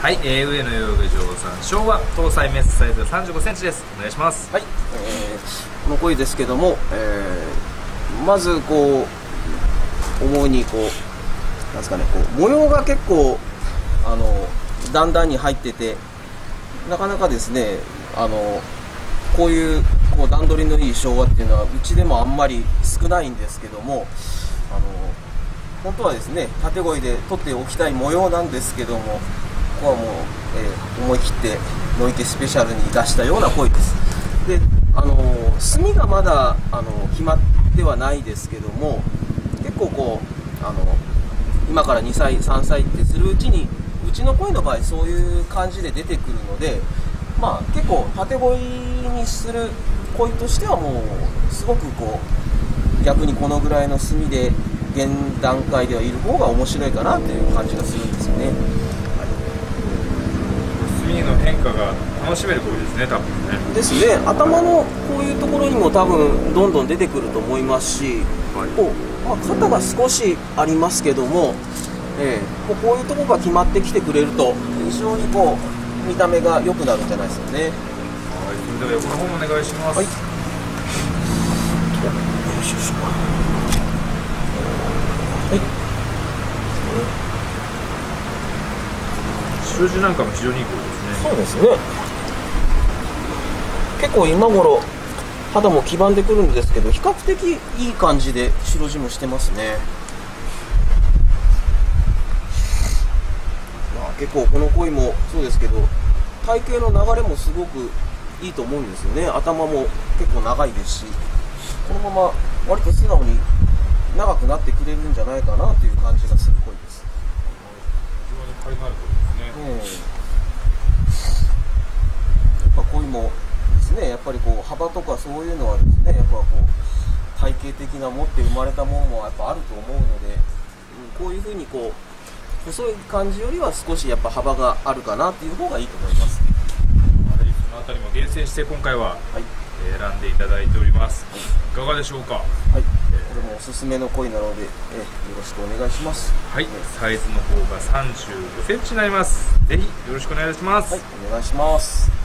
はい、えー、上野遊具場さん昭和搭載メスサイズ3 5センチです。お願いします。はい、えー、この声ですけども、えー、まずこう思いにこうなんですかねこう模様が結構あのだんだんに入っててなかなかですねあのこういうこう段取りのいい昭和っていうのはうちでもあんまり少ないんですけどもあの本当はですね縦声で取っておきたい模様なんですけどもここはもう、えー、思い切ってノイケスペシャルに出したような声です。であの墨がまだあの決まってはないですけども結構こうあの今から2歳3歳ってするうちにうちの声の場合そういう感じで出てくるのでまあ結構縦声にする声としてはもうすごくこう逆にこのぐらいの墨で現段階ではいる方が面白いかなっていう感じがするんですよね、はい、墨の変化が楽しめる声ですね多分ね。ですね。頭のこういうところにも多分どんどん出てくると思いますし、はい、こうまあ、肩が少しありますけども、えー、こうこういうところが決まってきてくれると非常にこう見た目が良くなるんじゃないですかね。はい。それでは横の方もお願いします。はい数字なんかも非常にいい声ですね。そうですね。結構今頃肌も黄ばんでくるんですけど比較的いい感じで白地もしてますね。まあ結構この鯉もそうですけど体型の流れもすごくいいと思うんですよね。頭も結構長いですしこのまま割と素直に長くなってくれるんじゃないかなという感じがする鯉です。非常に張りのある鯉ですね、うん、やっぱ鯉もですね。やっぱりこう幅とかそういうのはですね。やっぱこう体系的な持って生まれたものもやっぱあると思うので、うん、こういうふうにこう細い感じよりは少しやっぱ幅があるかなっていう方がいいと思います。そのあたりも厳選して今回は、はい。選んでいただいております、はい、いかがでしょうか？はい、これもおすすめの鯉なので、えよろしくお願いします。はい、サイズの方が3 5センチになります。ぜひよろしくお願いします。はいお願いします